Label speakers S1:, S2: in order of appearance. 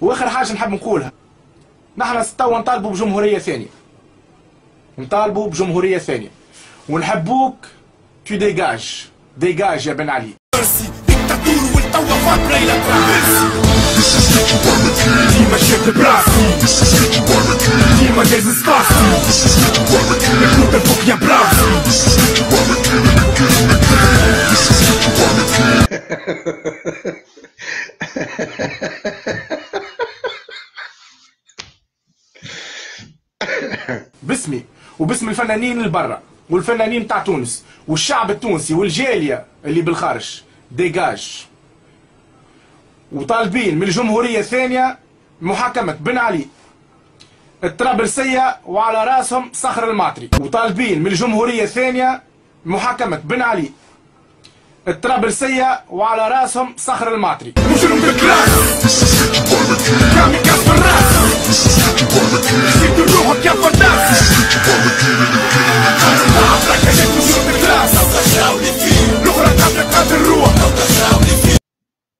S1: واخر حاجة نحب نقولها. نحن توا نطالبوا بجمهورية ثانية. نطالبوا بجمهورية ثانية. ونحبوك تو dégage dégage يا بن علي. باسمي وباسم الفنانين البرا والفنانين تاع تونس والشعب التونسي والجالية اللي بالخارج ديجاج وطالبين من الجمهوريه الثانية محاكمة بن علي. الطرابلسيه وعلى راسهم صخر الماطري وطالبين من الجمهوريه الثانية محاكمة بن علي. الطرابلسيه وعلى راسهم صخر الماطري